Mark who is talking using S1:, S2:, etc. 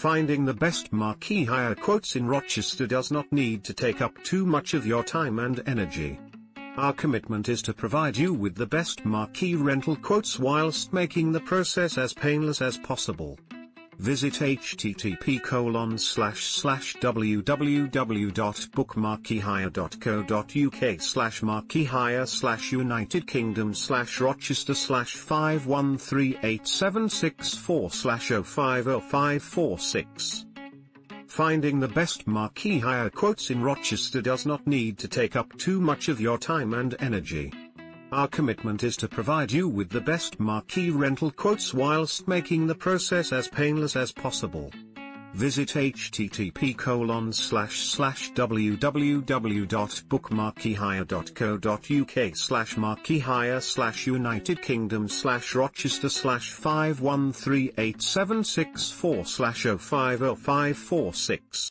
S1: Finding the best marquee hire quotes in Rochester does not need to take up too much of your time and energy. Our commitment is to provide you with the best marquee rental quotes whilst making the process as painless as possible. Visit http colon slash slash www.bookmarqueehire.co.uk slash marqueehire slash United Kingdom slash Rochester slash 5138764 slash 050546. Finding the best marquee hire quotes in Rochester does not need to take up too much of your time and energy. Our commitment is to provide you with the best marquee rental quotes whilst making the process as painless as possible. Visit http colon slash slash www.bookmarqueehire.co.uk slash marqueehire slash United Kingdom slash Rochester slash 5138764 slash 050546